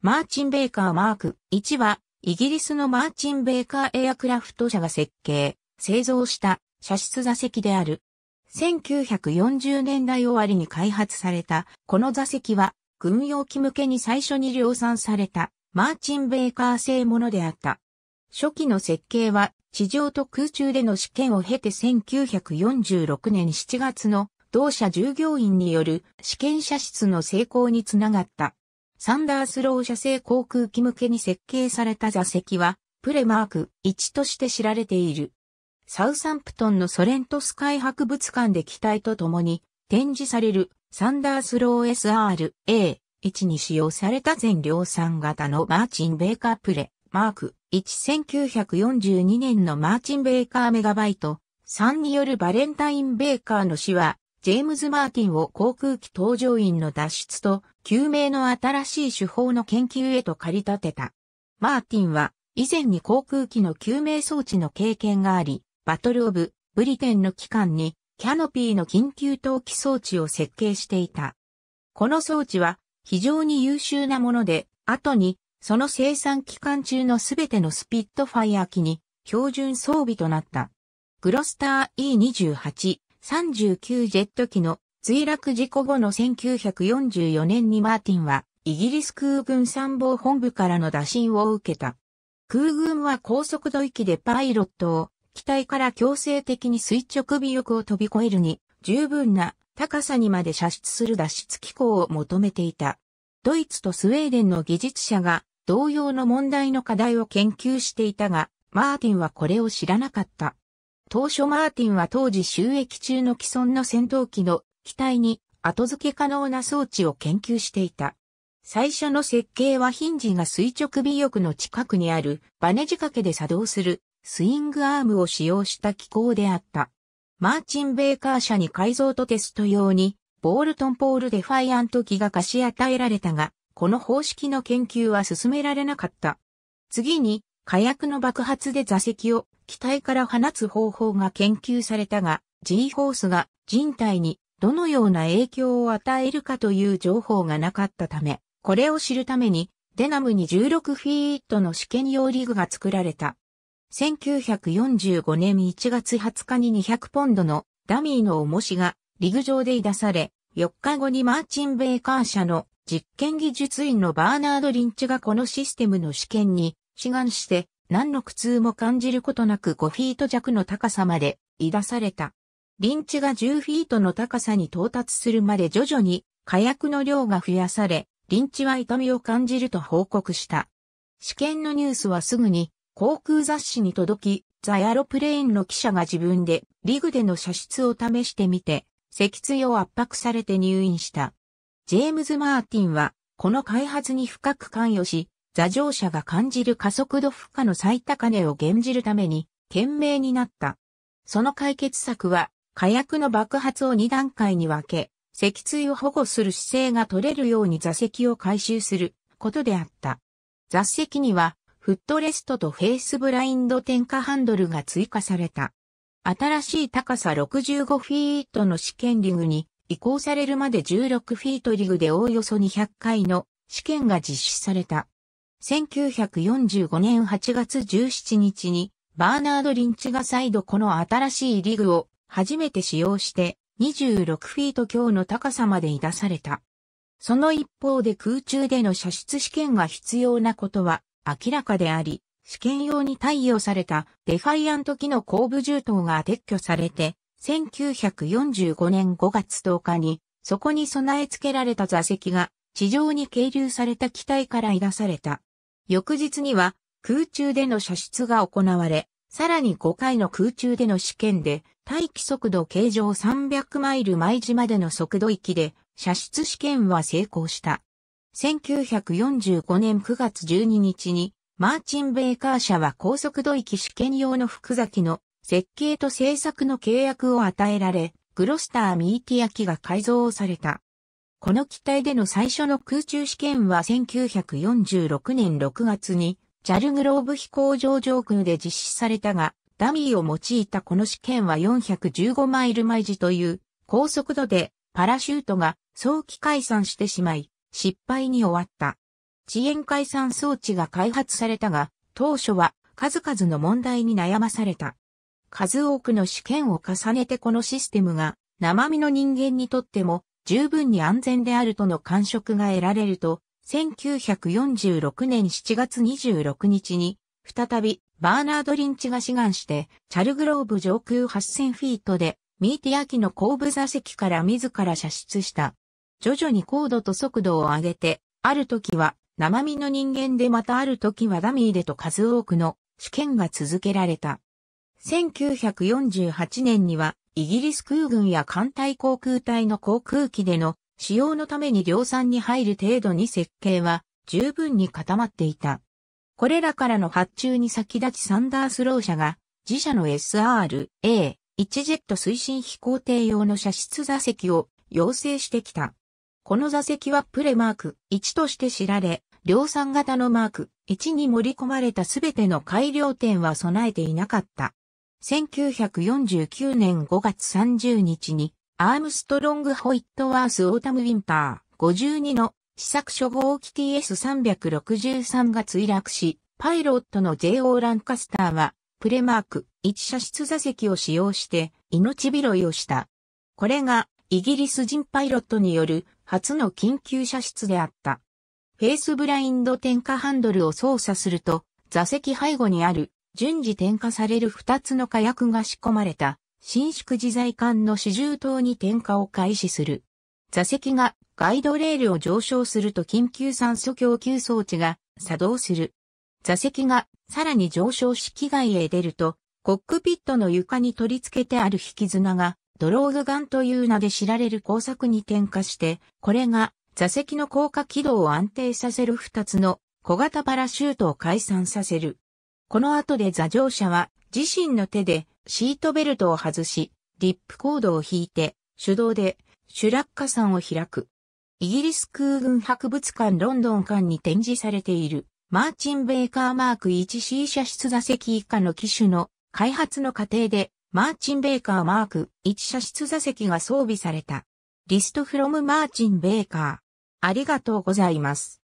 マーチン・ベーカーマーク1は、イギリスのマーチン・ベーカーエアクラフト社が設計、製造した車室座席である。1940年代終わりに開発された、この座席は、軍用機向けに最初に量産された、マーチン・ベーカー製ものであった。初期の設計は、地上と空中での試験を経て1946年7月の同社従業員による試験車室の成功につながった。サンダースロー社製航空機向けに設計された座席は、プレマーク1として知られている。サウサンプトンのソレントスカイ博物館で機体と共に展示されるサンダースロー SR-A1 に使用された全量産型のマーチン・ベーカープレマーク1 1942年のマーチン・ベーカーメガバイト3によるバレンタイン・ベーカーの死はジェームズ・マーティンを航空機搭乗員の脱出と救命の新しい手法の研究へと駆り立てた。マーティンは以前に航空機の救命装置の経験があり、バトル・オブ・ブリテンの期間にキャノピーの緊急投棄装置を設計していた。この装置は非常に優秀なもので、後にその生産期間中のすべてのスピットファイア機に標準装備となった。グロスター E28 39ジェット機の墜落事故後の1944年にマーティンはイギリス空軍参謀本部からの打診を受けた。空軍は高速度域でパイロットを機体から強制的に垂直尾翼を飛び越えるに十分な高さにまで射出する脱出機構を求めていた。ドイツとスウェーデンの技術者が同様の問題の課題を研究していたが、マーティンはこれを知らなかった。当初マーティンは当時収益中の既存の戦闘機の機体に後付け可能な装置を研究していた。最初の設計はヒンジが垂直尾翼の近くにあるバネ仕掛けで作動するスイングアームを使用した機構であった。マーチン・ベーカー社に改造とテスト用にボールトンポールデファイアント機が貸し与えられたが、この方式の研究は進められなかった。次に火薬の爆発で座席を機体から放つ方法が研究されたが、G ホースが人体にどのような影響を与えるかという情報がなかったため、これを知るために、デナムに16フィートの試験用リグが作られた。1945年1月20日に200ポンドのダミーの重しがリグ上で出され、4日後にマーチン・ベーカー社の実験技術員のバーナード・リンチがこのシステムの試験に志願して何の苦痛も感じることなく5フィート弱の高さまで出された。リンチが10フィートの高さに到達するまで徐々に火薬の量が増やされ、リンチは痛みを感じると報告した。試験のニュースはすぐに航空雑誌に届き、ザ・ヤロプレーンの記者が自分でリグでの射出を試してみて、脊椎を圧迫されて入院した。ジェームズ・マーティンは、この開発に深く関与し、座乗者が感じる加速度負荷の最高値を減じるために、懸命になった。その解決策は、火薬の爆発を2段階に分け、脊椎を保護する姿勢が取れるように座席を回収することであった。座席には、フットレストとフェイスブラインド点火ハンドルが追加された。新しい高さ65フィートの試験リグに移行されるまで16フィートリグでおおよそ200回の試験が実施された。1945年8月17日にバーナード・リンチが再度この新しいリグを初めて使用して26フィート強の高さまで出された。その一方で空中での射出試験が必要なことは明らかであり、試験用に対応されたデファイアント機の後部銃刀が撤去されて、1945年5月10日にそこに備え付けられた座席が地上に係留された機体から出された。翌日には空中での射出が行われ、さらに5回の空中での試験で、待機速度形状300マイル毎時までの速度域で、射出試験は成功した。1945年9月12日に、マーチン・ベーカー社は高速度域試験用の複座機の設計と製作の契約を与えられ、グロスター・ミーティア機が改造された。この機体での最初の空中試験は1946年6月にジャルグローブ飛行場上空で実施されたが、ダミーを用いたこの試験は415マイル毎時という高速度でパラシュートが早期解散してしまい失敗に終わった。遅延解散装置が開発されたが、当初は数々の問題に悩まされた。数多くの試験を重ねてこのシステムが生身の人間にとっても十分に安全であるとの感触が得られると、1946年7月26日に再びバーナード・リンチが志願して、チャルグローブ上空8000フィートで、ミーティア機の後部座席から自ら射出した。徐々に高度と速度を上げて、ある時は生身の人間でまたある時はダミーでと数多くの試験が続けられた。1948年にはイギリス空軍や艦隊航空隊の航空機での使用のために量産に入る程度に設計は十分に固まっていた。これらからの発注に先立ちサンダースロー社が自社の SR-A1 ジェット推進飛行艇用の射出座席を要請してきた。この座席はプレマーク1として知られ、量産型のマーク1に盛り込まれたすべての改良点は備えていなかった。1949年5月30日にアームストロング・ホイットワース・オータム・ウィンター52の試作初号機 TS363 が墜落し、パイロットの J.O. ランカスターは、プレマーク1射出座席を使用して命拾いをした。これがイギリス人パイロットによる初の緊急射出であった。フェースブラインド点火ハンドルを操作すると、座席背後にある順次点火される2つの火薬が仕込まれた伸縮自在管の四重塔に点火を開始する。座席がガイドレールを上昇すると緊急酸素供給装置が作動する。座席がさらに上昇し機外へ出ると、コックピットの床に取り付けてある引き綱がドローグガンという名で知られる工作に点火して、これが座席の降下軌道を安定させる二つの小型パラシュートを解散させる。この後で座乗者は自身の手でシートベルトを外し、リップコードを引いて手動でシュラッカ山を開く。イギリス空軍博物館ロンドン館に展示されているマーチン・ベーカーマーク 1C 射出座席以下の機種の開発の過程でマーチン・ベーカーマーク1射出座席が装備された。リストフロムマーチン・ベーカー。ありがとうございます。